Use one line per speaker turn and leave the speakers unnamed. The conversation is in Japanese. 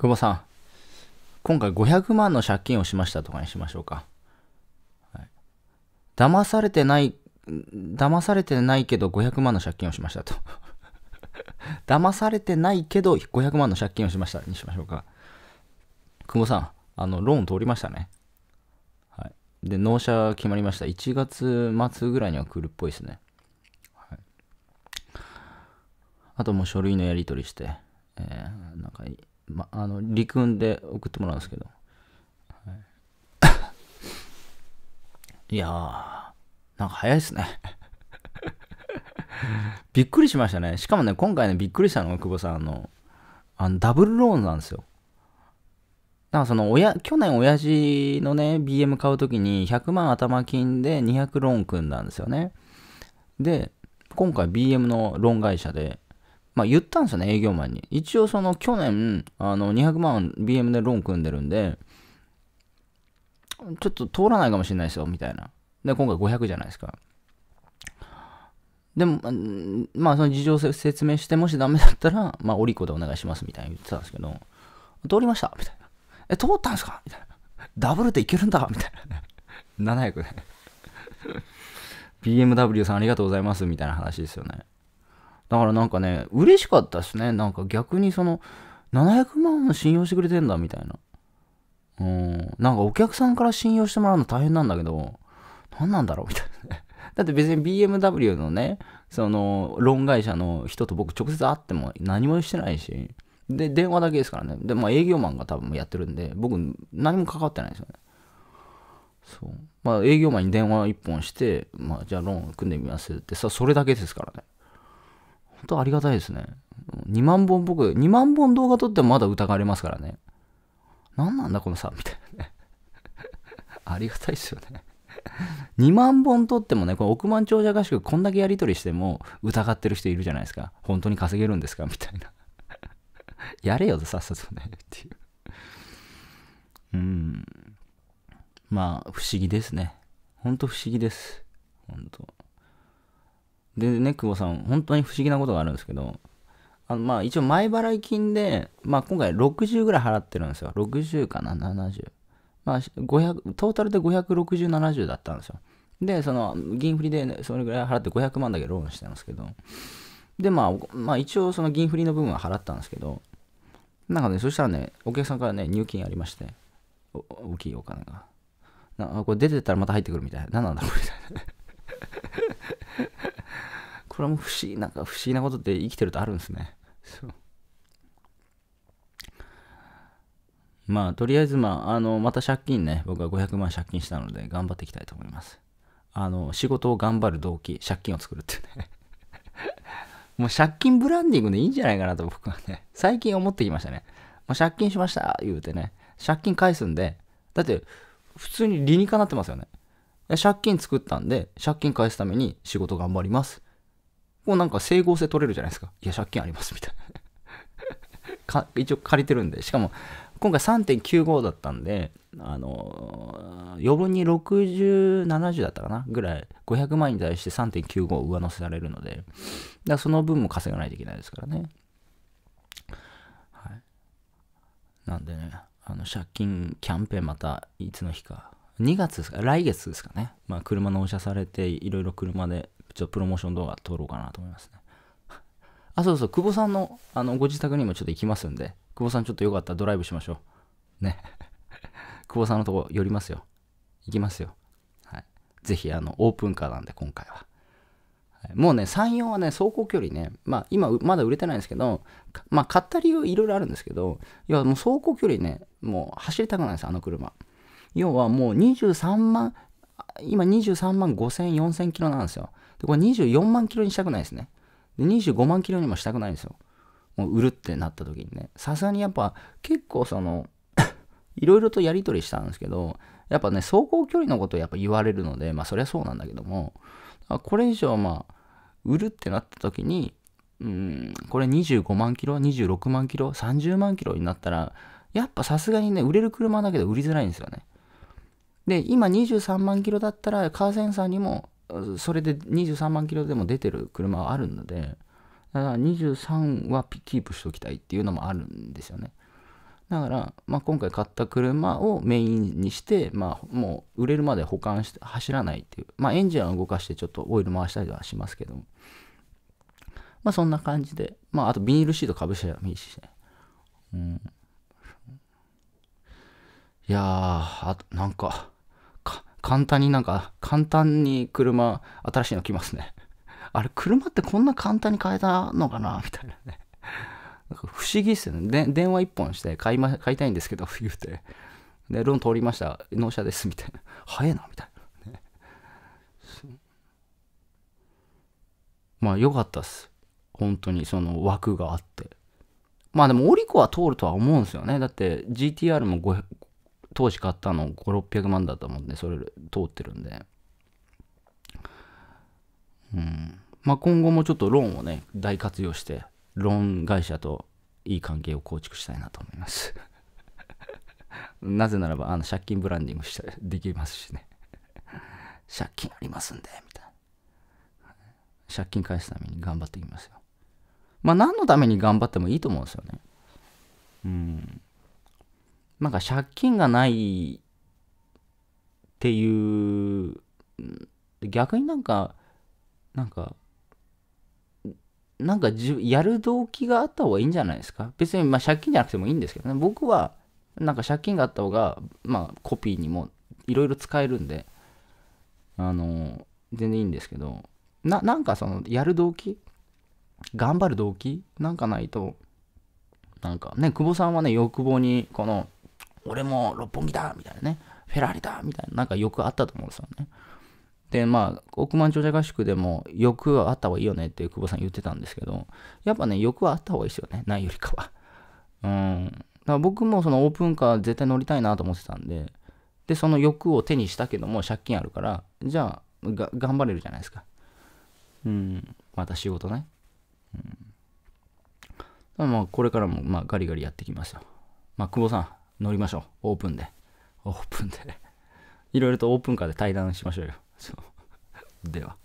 久保さん、今回500万の借金をしましたとかにしましょうか。はい、騙されてない、騙されてないけど500万の借金をしましたと。騙されてないけど500万の借金をしましたにしましょうか。久保さん、あの、ローン通りましたね。で、納車決まりました。1月末ぐらいには来るっぽいですね。はい。あともう書類のやり取りして、えー、なんか、ま、あの、陸運で送ってもらうんですけど。はい、いやー、なんか早いっすね。びっくりしましたね。しかもね、今回ね、びっくりしたのが、久保さん、あの、あのダブルローンなんですよ。だかその親、去年親父のね、BM 買うときに100万頭金で200ローン組んだんですよね。で、今回 BM のローン会社で、まあ言ったんですよね、営業マンに。一応その去年、あの200万 BM でローン組んでるんで、ちょっと通らないかもしれないですよ、みたいな。で、今回500じゃないですか。でも、まあ、その事情を説明して、もしダメだったら、まあ、おりこでお願いしますみたいに言ってたんですけど、通りましたみたいな。え、通ったんですか？みたいな。ダブルでいけるんだみたいな。700ね。BMW さんありがとうございますみたいな話ですよね。だからなんかね、嬉しかったですね。なんか逆にその、700万信用してくれてんだみたいな。うん。なんかお客さんから信用してもらうの大変なんだけど、何なんだろうみたいなね。だって別に BMW のね、その、ローン会社の人と僕直接会っても何もしてないし、で、電話だけですからね。で、まあ営業マンが多分やってるんで、僕何も関わってないですよね。そう。まあ営業マンに電話一本して、まあじゃあローン組んでみますってさ、それだけですからね。本当ありがたいですね。2万本僕、2万本動画撮ってもまだ疑われますからね。何なんだこのさ、みたいなね。ありがたいですよね。2万本取ってもね、この億万長者合宿こんだけやり取りしても疑ってる人いるじゃないですか。本当に稼げるんですかみたいな。やれよとさっさとね、っていう。うん。まあ、不思議ですね。ほんと不思議です。ほんと。でね、久保さん、本当に不思議なことがあるんですけど、あのまあ一応前払い金で、まあ今回60ぐらい払ってるんですよ。60かな、70。まあ、500トータルで560、70だったんですよ。で、その銀振りで、ね、それぐらい払って500万だけローンしてたんですけど、で、まあ、まあ、一応その銀振りの部分は払ったんですけど、なんかね、そしたらね、お客さんからね、入金ありまして、大きいお金が。なこれ出てたらまた入ってくるみたいな。何なんだろうみたいな。これも不思議、なんか不思議なことって生きてるとあるんですね。まあ、とりあえず、まあ、あの、また借金ね、僕は500万借金したので、頑張っていきたいと思います。あの、仕事を頑張る動機、借金を作るってね もう借金ブランディングでいいんじゃないかなと僕はね、最近思ってきましたね。もう借金しました、言うてね。借金返すんで、だって、普通に理にかなってますよね。借金作ったんで、借金返すために仕事頑張ります。もうなんか整合性取れるじゃないですか。いや、借金あります、みたいな 一応借りてるんで。しかも、今回3.95だったんで、あの余分に60、70だったかな？ぐらい、500万に対して3.95を上乗せされるので、だからその分も稼がないといけないですからね。はい。なんでね、あの借金キャンペーンまたいつの日か、2月ですか、来月ですかね。まあ車納車されて、いろいろ車でちょっとプロモーション動画撮ろうかなと思いますね。あ、そうそう、久保さんのあのご自宅にもちょっと行きますんで、久保さんちょっとよかったらドライブしましょう。ね。久保さんのとこ寄りますよ。行きますよ。はい。ぜひ、あの、オープンカーなんで、今回は。もうね、3、4はね、走行距離ね、まあ、今、まだ売れてないんですけど、まあ、買った理由いろいろあるんですけど、要はもう走行距離ね、もう走りたくないですあの車。要はもう23万、今23万5000、4000キロなんですよ。で、これ24万キロにしたくないですね。で、25万キロにもしたくないんですよ。もう売るってなった時にね。さすがにやっぱ結構その、いろいろとやり取りしたんですけど、やっぱね、走行距離のことをやっぱ言われるので、まあそりゃそうなんだけども、これ以上まあ、売るってなった時に、うん、これ25万キロ、26万キロ、30万キロになったら、やっぱさすがにね、売れる車だけど売りづらいんですよね。で、今23万キロだったら、カーセンサーにも、それで23万キロでも出てる車はあるので、だから23はキープしておきたいっていうのもあるんですよね。だから、まあ、今回買った車をメインにして、まあ、もう売れるまで保管して走らないっていう、まあ、エンジンは動かしてちょっとオイル回したりはしますけども、まあ、そんな感じで、まあ、あとビニールシートかぶせてもいいしね。うん。いやー、あ、なんか、簡単になんか、簡単に車、新しいの来ますね。あれ、車ってこんな簡単に買えたのかな？みたいなね。なんか不思議っすよね。電話一本して買い,、ま、買いたいんですけど、言うて。で、ローン通りました。納車です。みたいな。早いな、みたいな。ね、まあ、良かったっす。本当に、その枠があって。まあでも、オリコは通るとは思うんですよね。だって GTR も当時買ったの5、600万だったもんで、それ通ってるんで。うん。まあ今後もちょっとローンをね、大活用して、ローン会社といい関係を構築したいなと思います。なぜならば、あの、借金ブランディングしたできますしね。借金ありますんで、みたいな。借金返すために頑張っていきますよ。まあ何のために頑張ってもいいと思うんですよね。うん。なんか借金がないっていう、逆になんか、なんか、なんかじやる動機があった方がいいんじゃないですか？別にまあ借金じゃなくてもいいんですけどね。僕は、なんか借金があった方が、まあコピーにもいろいろ使えるんで、あの、全然いいんですけど、な、なんかその、やる動機？頑張る動機？なんかないと、なんかね、久保さんはね、欲望に、この、俺も六本木だみたいなね、フェラーリだみたいな、なんか欲あったと思うんですよね。で、まあ、億万長者合宿でも欲はあった方がいいよねって久保さん言ってたんですけど、やっぱね、欲はあった方がいいですよね、ないよりかは。うん。だから僕もそのオープンカー絶対乗りたいなと思ってたんで、で、その欲を手にしたけども借金あるから、じゃあ、頑張れるじゃないですか。うん。また仕事ね。うん。まあ、これからも、まあ、ガリガリやってきますよ。まあ、久保さん、乗りましょう。オープンで。オープンで。いろいろとオープンカーで対談しましょうよ。そう。では。